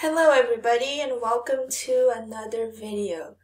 Hello everybody and welcome to another video.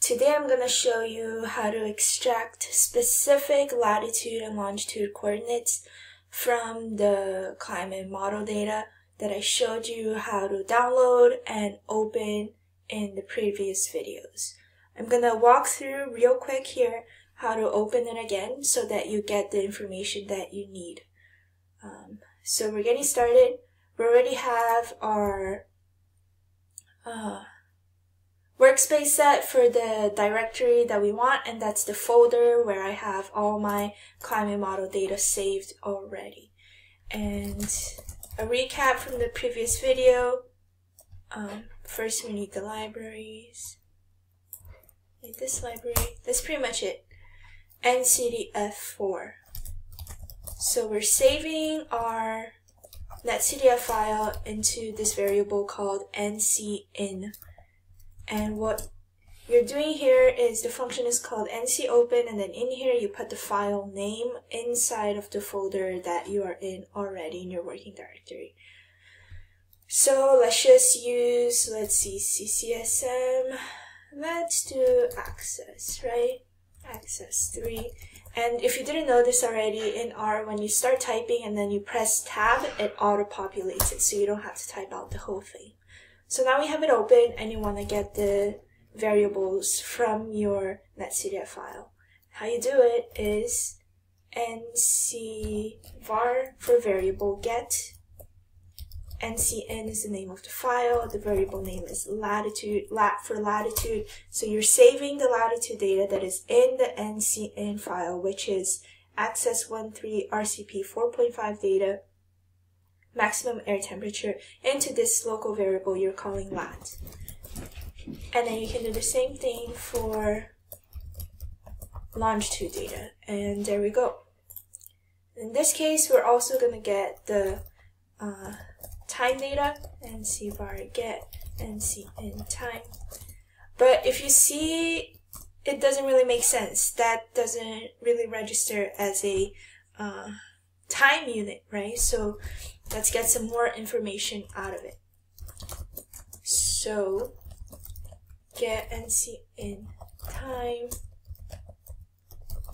Today I'm going to show you how to extract specific latitude and longitude coordinates from the climate model data that I showed you how to download and open in the previous videos. I'm going to walk through real quick here how to open it again so that you get the information that you need. Um, so we're getting started. We already have our uh, workspace set for the directory that we want and that's the folder where I have all my climate model data saved already. And a recap from the previous video. Um, first we need the libraries. Need this library. That's pretty much it. NCDF4. So we're saving our netcdf file into this variable called ncin. And what you're doing here is the function is called ncopen and then in here you put the file name inside of the folder that you are in already in your working directory. So let's just use, let's see, ccsm. Let's do access, right? Access 3. And if you didn't know this already, in R, when you start typing and then you press tab, it auto-populates it, so you don't have to type out the whole thing. So now we have it open and you want to get the variables from your netcdf file. How you do it is nc var for variable get ncn is the name of the file, the variable name is latitude, lat for latitude. So you're saving the latitude data that is in the ncn file, which is access13 RCP 4.5 data, maximum air temperature, into this local variable you're calling lat. And then you can do the same thing for longitude data. And there we go. In this case, we're also going to get the uh, time data and see var get and see in time. But if you see it doesn't really make sense, that doesn't really register as a uh, time unit, right? So let's get some more information out of it. So get nc in time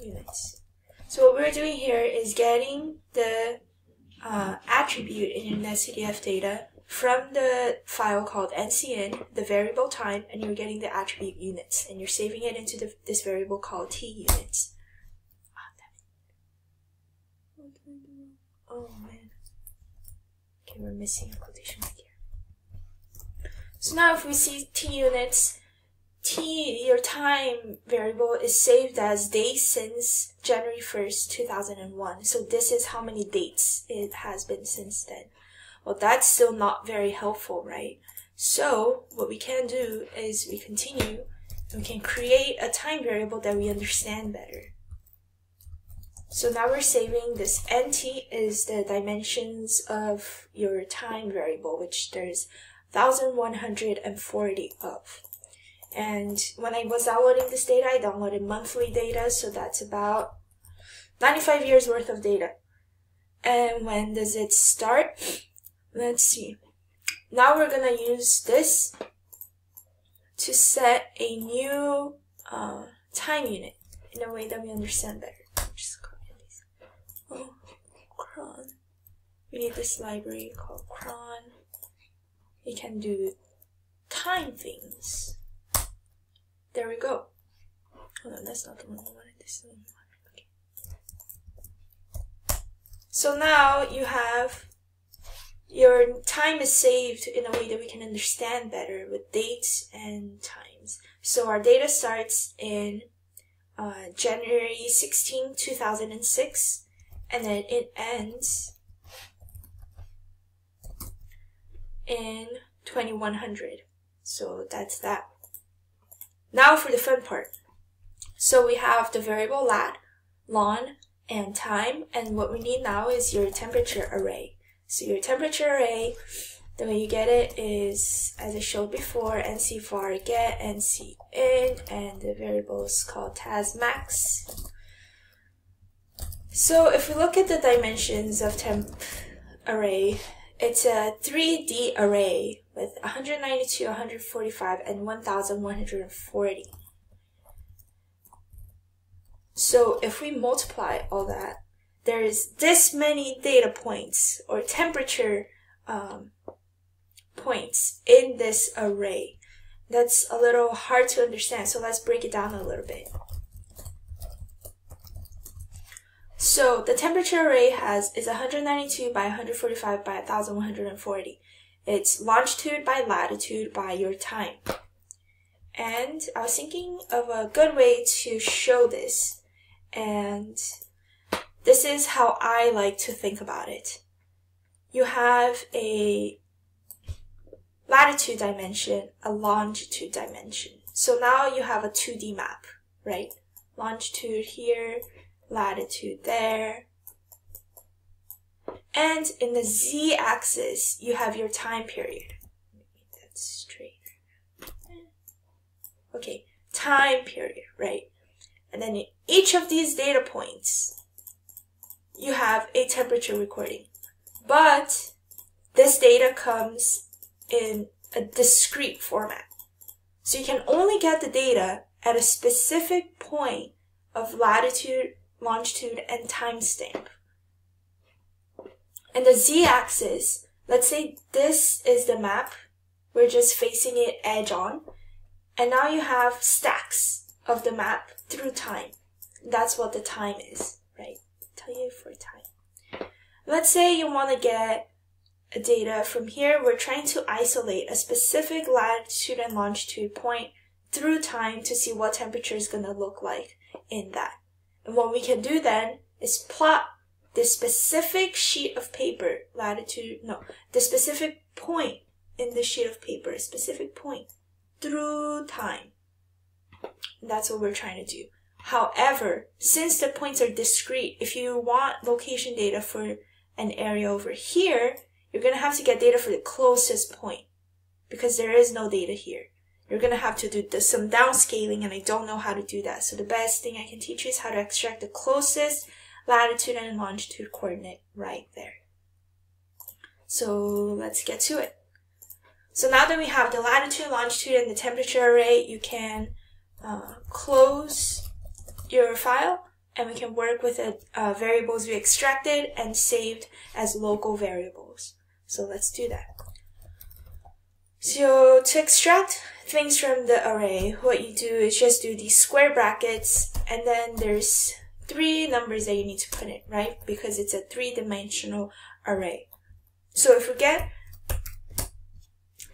units. So what we're doing here is getting the uh, attribute in netcdf data from the file called ncn, the variable time, and you're getting the attribute units, and you're saving it into the, this variable called t units. Oh man. Okay, we're missing a quotation mark here. So now if we see t units, t, your time variable is saved as days since January 1st, 2001. So this is how many dates it has been since then. Well, that's still not very helpful, right? So what we can do is we continue we can create a time variable that we understand better. So now we're saving this nt is the dimensions of your time variable, which there's 1140 of. And when I was downloading this data, I downloaded monthly data, so that's about 95 years worth of data. And when does it start? Let's see. Now we're gonna use this to set a new uh, time unit in a way that we understand better. Just copy these. Oh, chron. We need this library called chron. We can do time things. There we go. Hold on, that's not the one I wanted. This one. Okay. So now you have your time is saved in a way that we can understand better with dates and times. So our data starts in uh, January 16, 2006, and then it ends in 2100. So that's that. Now for the fun part. So we have the variable lat, lon, and time, and what we need now is your temperature array. So your temperature array, the way you get it is, as I showed before, nc var get, nc in, and the variable is called tasmax. So if we look at the dimensions of temp array, It's a 3D array with 192, 145, and 1140. So if we multiply all that, there is this many data points or temperature um, points in this array. That's a little hard to understand, so let's break it down a little bit. So the temperature array has is 192 by 145 by 1140. It's longitude by latitude by your time. And I was thinking of a good way to show this. And this is how I like to think about it. You have a latitude dimension, a longitude dimension. So now you have a 2D map, right? Longitude here, latitude there. And in the z-axis, you have your time period. Make that straight. Okay, time period, right? And then in each of these data points, you have a temperature recording. But this data comes in a discrete format. So you can only get the data at a specific point of latitude, longitude, and timestamp. And the z-axis, let's say this is the map, we're just facing it edge on, and now you have stacks of the map through time. That's what the time is, right? Tell you for time. Let's say you want to get data from here, we're trying to isolate a specific latitude and longitude point through time to see what temperature is going to look like in that. And what we can do then is plot the specific sheet of paper, latitude, no, the specific point in the sheet of paper, a specific point through time. That's what we're trying to do. However, since the points are discrete, if you want location data for an area over here, you're going to have to get data for the closest point because there is no data here. You're going to have to do some downscaling and I don't know how to do that. So the best thing I can teach you is how to extract the closest latitude and longitude coordinate right there. So let's get to it. So now that we have the latitude, longitude, and the temperature array, you can uh, close your file and we can work with the uh, variables we extracted and saved as local variables. So let's do that. So to extract things from the array, what you do is just do these square brackets and then there's three numbers that you need to put in, right? Because it's a three-dimensional array. So if we get,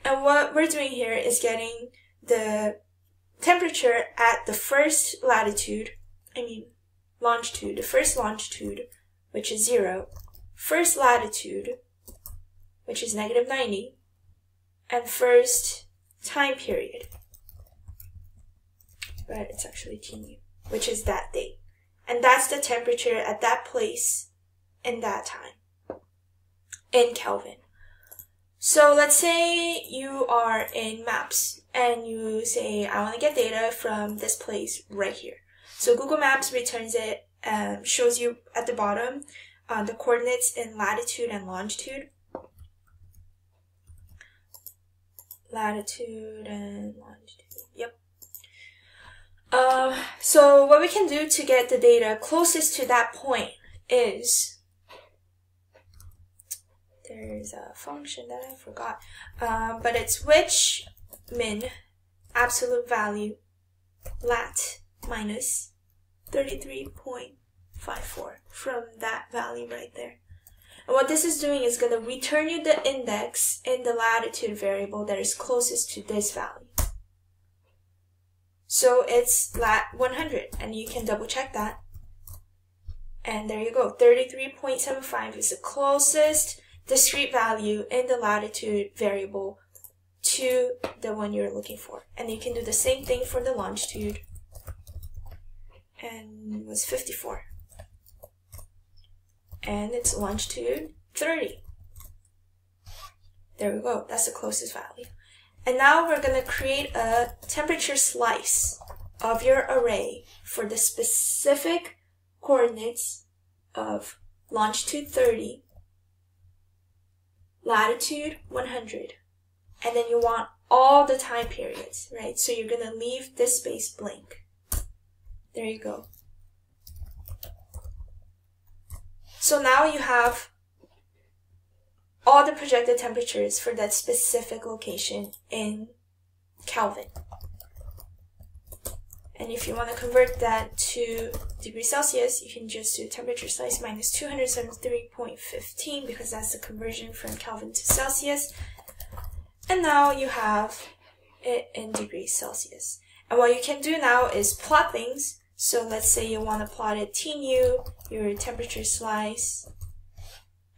and what we're doing here is getting the temperature at the first latitude, I mean longitude, the first longitude, which is zero, first latitude, which is negative 90, and first time period, but it's actually TNU, which is that date. And that's the temperature at that place in that time in Kelvin. So let's say you are in maps and you say, I want to get data from this place right here. So Google Maps returns it, um, shows you at the bottom uh, the coordinates in latitude and longitude. latitude and longitude. So what we can do to get the data closest to that point is there's a function that I forgot, uh, but it's which min absolute value lat minus 33.54 from that value right there. And what this is doing is going to return you the index in the latitude variable that is closest to this value. So it's lat 100 and you can double check that. And there you go. 33.75 is the closest discrete value in the latitude variable to the one you're looking for. And you can do the same thing for the longitude. And it was 54 and its longitude 30. There we go, that's the closest value. And now we're going to create a temperature slice of your array for the specific coordinates of longitude 30, latitude 100. And then you want all the time periods, right? So you're gonna leave this space blank. There you go. So now you have all the projected temperatures for that specific location in Kelvin. And if you want to convert that to degrees Celsius, you can just do temperature slice minus 273.15 because that's the conversion from Kelvin to Celsius. And now you have it in degrees Celsius. And what you can do now is plot things. So let's say you want to plot it TNU, your temperature slice,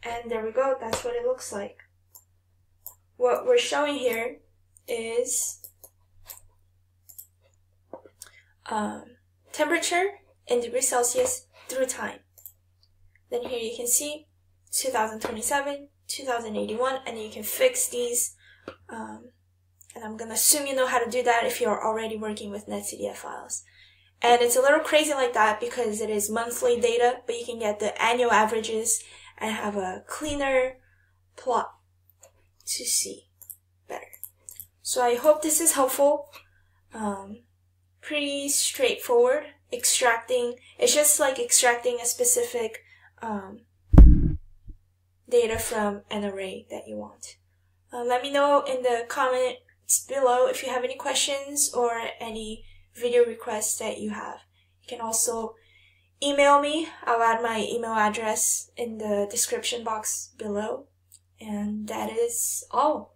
and there we go, that's what it looks like. What we're showing here is um, temperature in degrees Celsius through time. Then here you can see 2027, 2081, and you can fix these. Um, and I'm gonna assume you know how to do that if you're already working with NetCDF files. And it's a little crazy like that because it is monthly data, but you can get the annual averages and have a cleaner plot to see better. So I hope this is helpful. Um, pretty straightforward. Extracting, it's just like extracting a specific um, data from an array that you want. Uh, let me know in the comments below if you have any questions or any video requests that you have. You can also email me. I'll add my email address in the description box below. And that is all.